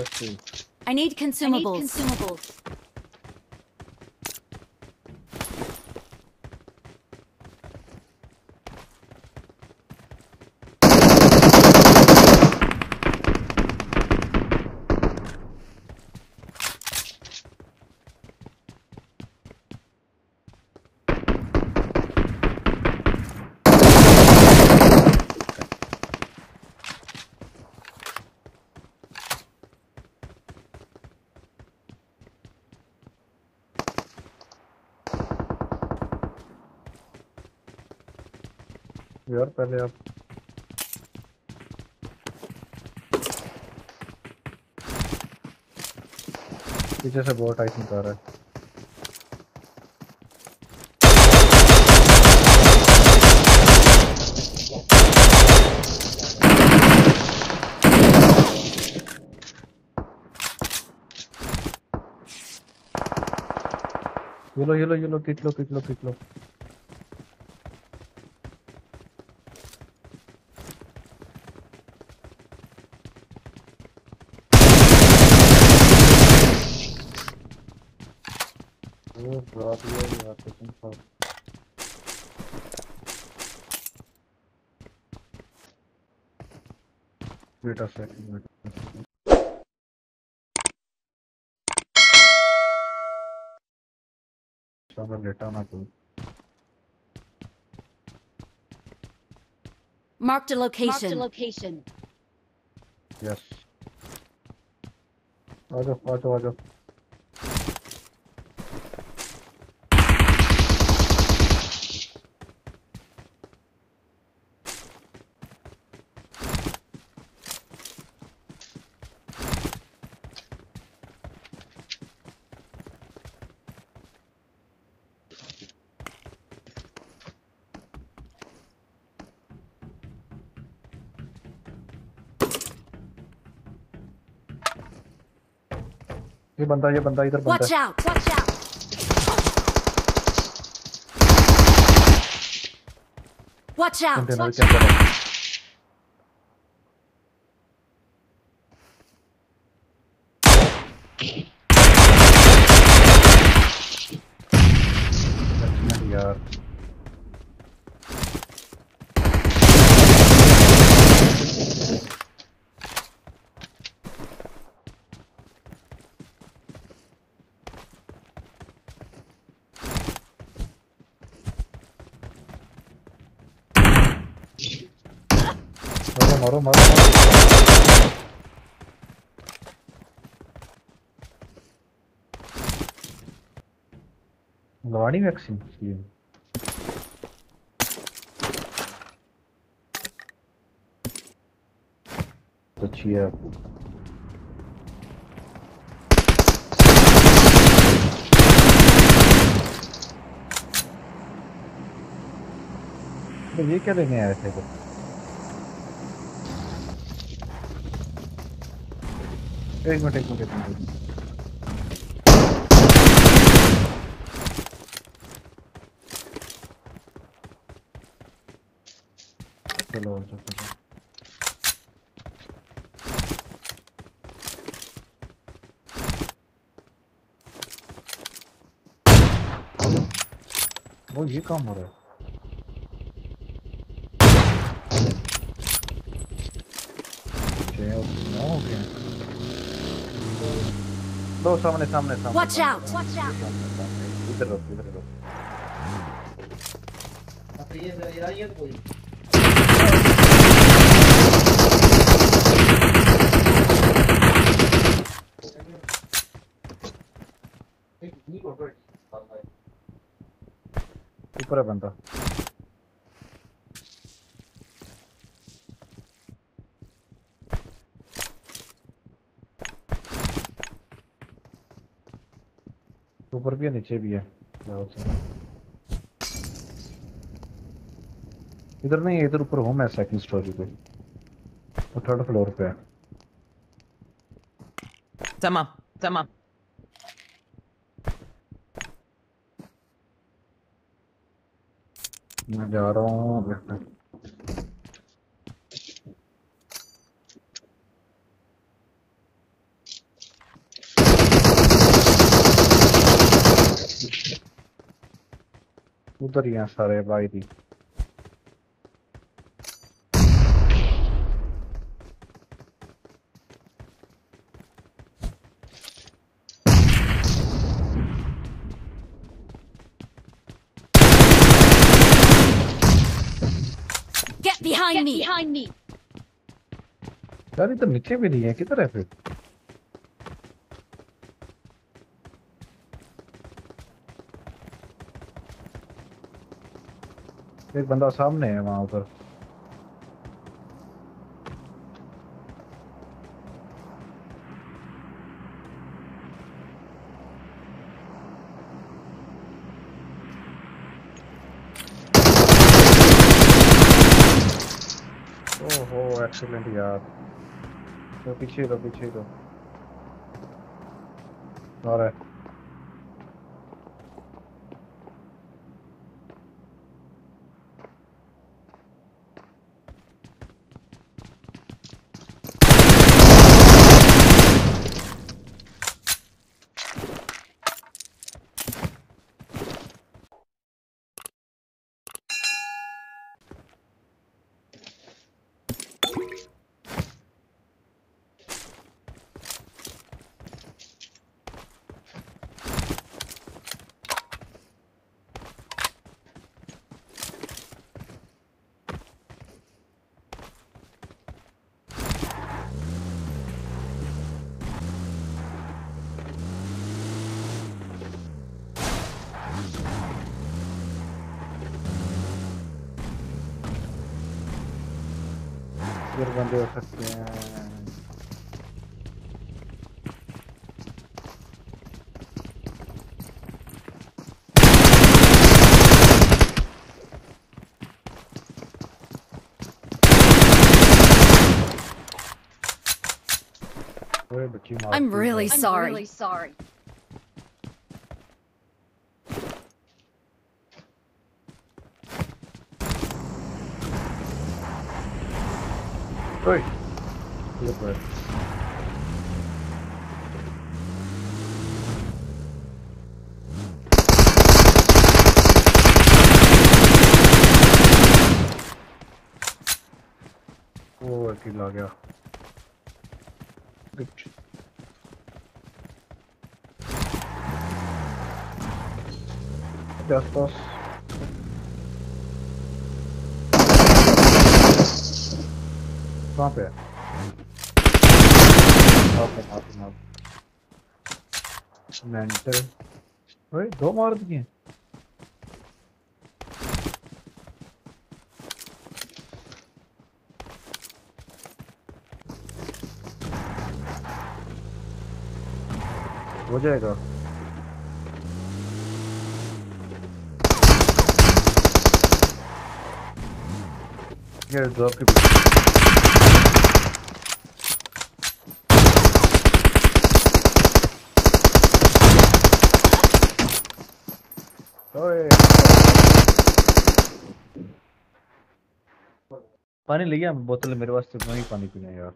ऐसे I need consumables. I need consumables. यार, पहले आप। पीछे से बहुत टाइट निकाल रहा है। ये लो ये लो ये लो, किट लो किट लो किट लो। वो ड्रॉप ये यार कसम से वेट अ सेकंड वेट सामने लेटा ना तू Marked a location. Marked a location. Yes आ जाओ आ जाओ आ जाओ ये बंदा ये बंदा इधर बंदा Watch out! Watch out! Watch out! Watch के अंदर है अच्छा यार मारो मारो मारो। वैक्सीन अच्छी है आपको तो ये क्या लेने आए थे? एक मिनट एक मिनट चलो जाओ चलो। वो ये काम हो रहा है। और गए हैं। दो सामने सामने सामने! Watch out! सामने, सामने। इधर रहो इधर रहो ऊपर है बंदा ऊपर भी है नीचे भी है। इधर नहीं इधर ऊपर हूँ मैं सेकंड स्टोरी पे। और थर्ड फ्लोर पे है। तमाम तमाम मैं जा रहा हूँ। उधर ही हैं सारे भाई दी Get behind me! behind me. यार इधर नीचे भी नहीं है किधर है फिर एक बंदा सामने है वहाँ पर ओहो एक्सीलेंट यार। तो पीछे दो पीछे दो। और है। I'm really sorry. I'm really sorry. ओए ये पर किल आ गया. Just boss. कहाँ पे है। मेंटल ओए दो मार दिए। हो जाएगा। ये ड्रॉप के पीछे पानी ले गया बोतल मेरे वास्ते पानी पीना यार।